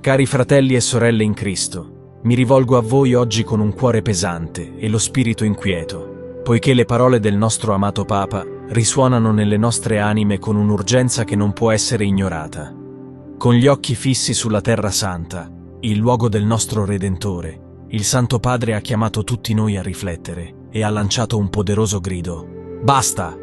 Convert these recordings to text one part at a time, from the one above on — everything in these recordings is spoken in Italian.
Cari fratelli e sorelle in Cristo, mi rivolgo a voi oggi con un cuore pesante e lo spirito inquieto, poiché le parole del nostro amato Papa risuonano nelle nostre anime con un'urgenza che non può essere ignorata. Con gli occhi fissi sulla Terra Santa, il luogo del nostro Redentore, il Santo Padre ha chiamato tutti noi a riflettere e ha lanciato un poderoso grido. Basta!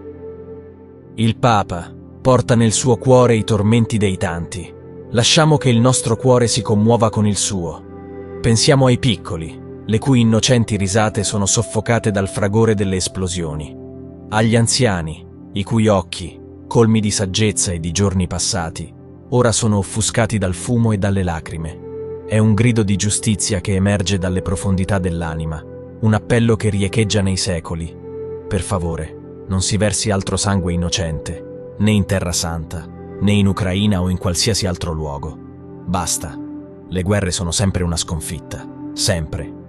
Il Papa porta nel suo cuore i tormenti dei tanti. Lasciamo che il nostro cuore si commuova con il suo. Pensiamo ai piccoli, le cui innocenti risate sono soffocate dal fragore delle esplosioni. Agli anziani, i cui occhi, colmi di saggezza e di giorni passati, ora sono offuscati dal fumo e dalle lacrime. È un grido di giustizia che emerge dalle profondità dell'anima, un appello che riecheggia nei secoli. Per favore, non si versi altro sangue innocente, né in Terra Santa, né in Ucraina o in qualsiasi altro luogo. Basta. Le guerre sono sempre una sconfitta. Sempre.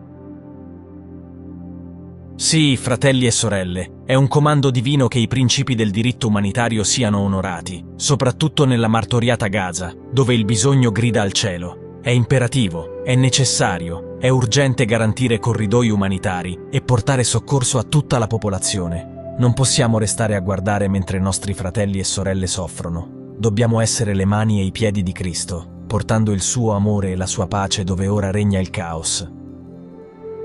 Sì, fratelli e sorelle, è un comando divino che i principi del diritto umanitario siano onorati, soprattutto nella martoriata Gaza, dove il bisogno grida al cielo. È imperativo, è necessario, è urgente garantire corridoi umanitari e portare soccorso a tutta la popolazione. Non possiamo restare a guardare mentre i nostri fratelli e sorelle soffrono. Dobbiamo essere le mani e i piedi di Cristo, portando il suo amore e la sua pace dove ora regna il caos.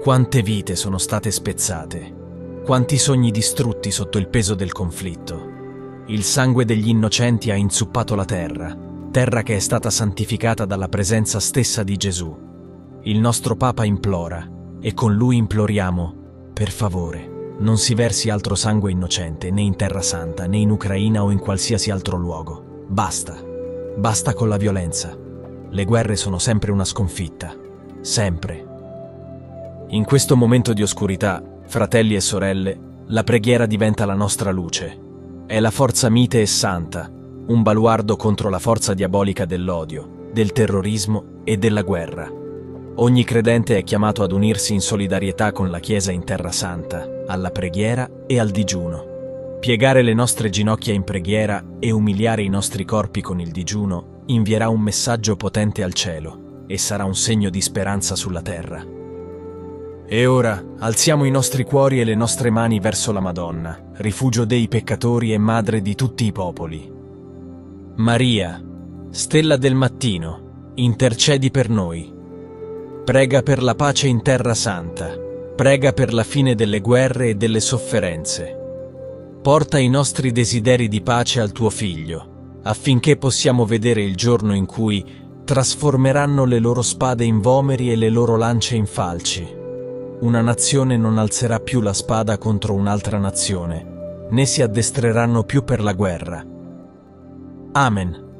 Quante vite sono state spezzate, quanti sogni distrutti sotto il peso del conflitto. Il sangue degli innocenti ha inzuppato la terra, terra che è stata santificata dalla presenza stessa di Gesù. Il nostro Papa implora, e con lui imploriamo, per favore, non si versi altro sangue innocente né in Terra Santa, né in Ucraina o in qualsiasi altro luogo. Basta. Basta con la violenza. Le guerre sono sempre una sconfitta. Sempre. In questo momento di oscurità, fratelli e sorelle, la preghiera diventa la nostra luce. È la forza mite e santa un baluardo contro la forza diabolica dell'odio, del terrorismo e della guerra. Ogni credente è chiamato ad unirsi in solidarietà con la Chiesa in Terra Santa, alla preghiera e al digiuno. Piegare le nostre ginocchia in preghiera e umiliare i nostri corpi con il digiuno invierà un messaggio potente al cielo e sarà un segno di speranza sulla terra. E ora alziamo i nostri cuori e le nostre mani verso la Madonna, rifugio dei peccatori e madre di tutti i popoli. Maria, stella del mattino, intercedi per noi. Prega per la pace in Terra Santa, prega per la fine delle guerre e delle sofferenze. Porta i nostri desideri di pace al tuo Figlio, affinché possiamo vedere il giorno in cui trasformeranno le loro spade in vomeri e le loro lance in falci. Una nazione non alzerà più la spada contro un'altra nazione, né si addestreranno più per la guerra Amen.